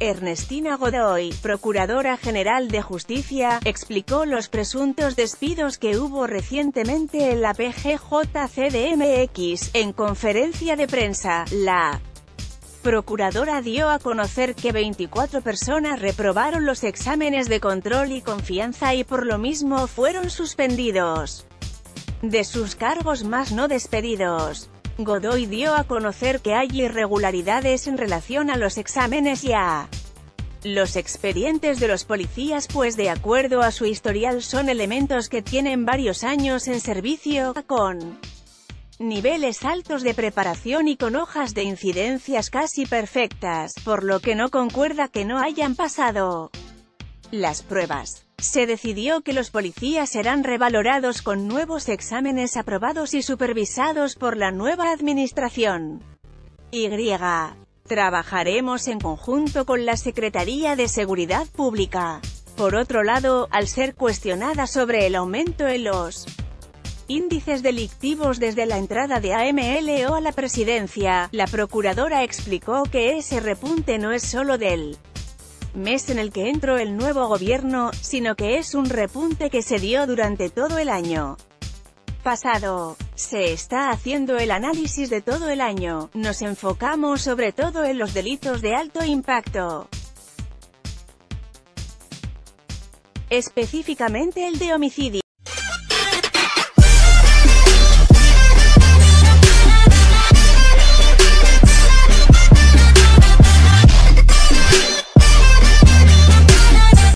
Ernestina Godoy, Procuradora General de Justicia, explicó los presuntos despidos que hubo recientemente en la PGJ-CDMX. En conferencia de prensa, la Procuradora dio a conocer que 24 personas reprobaron los exámenes de control y confianza y por lo mismo fueron suspendidos de sus cargos más no despedidos. Godoy dio a conocer que hay irregularidades en relación a los exámenes y a los expedientes de los policías pues de acuerdo a su historial son elementos que tienen varios años en servicio, con niveles altos de preparación y con hojas de incidencias casi perfectas, por lo que no concuerda que no hayan pasado las pruebas. Se decidió que los policías serán revalorados con nuevos exámenes aprobados y supervisados por la nueva administración. Y. Trabajaremos en conjunto con la Secretaría de Seguridad Pública. Por otro lado, al ser cuestionada sobre el aumento en los índices delictivos desde la entrada de AMLO a la presidencia, la procuradora explicó que ese repunte no es solo del mes en el que entró el nuevo gobierno, sino que es un repunte que se dio durante todo el año pasado. Se está haciendo el análisis de todo el año, nos enfocamos sobre todo en los delitos de alto impacto. Específicamente el de homicidio.